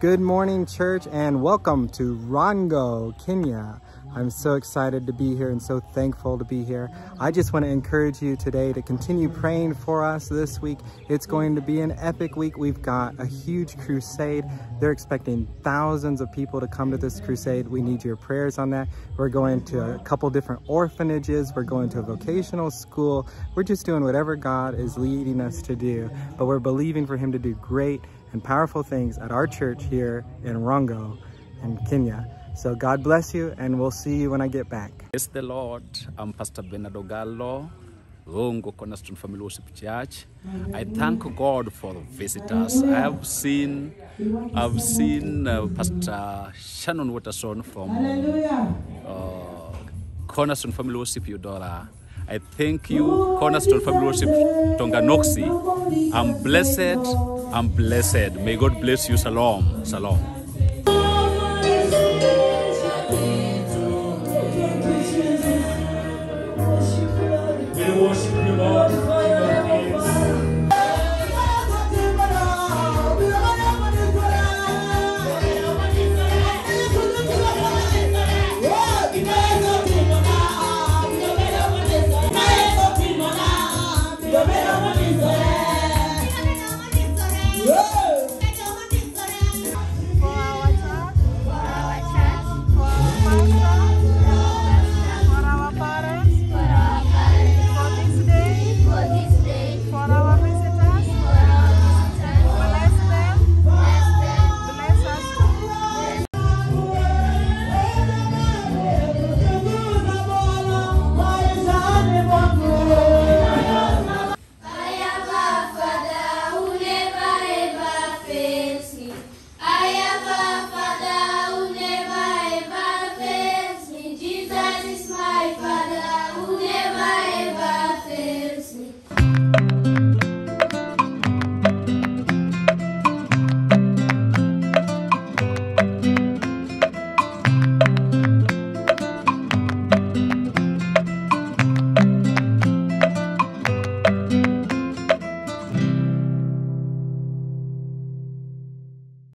Good morning, church, and welcome to Rongo, Kenya. I'm so excited to be here and so thankful to be here. I just want to encourage you today to continue praying for us this week. It's going to be an epic week. We've got a huge crusade. They're expecting thousands of people to come to this crusade. We need your prayers on that. We're going to a couple different orphanages. We're going to a vocational school. We're just doing whatever God is leading us to do, but we're believing for Him to do great and powerful things at our church here in Rongo in Kenya. So God bless you, and we'll see you when I get back. Praise the Lord. I'm Pastor Bernardo Gallo, Rongo Cornerstone Family Worship Church. I thank God for the visitors. I have seen, I've seen uh, Pastor Shannon Watterson from uh, Cornerstone Family Worship Eudora. I thank you, Cornerstone Family Worship Tonganoxie. I'm blessed. I'm blessed. May God bless you. Shalom. Shalom.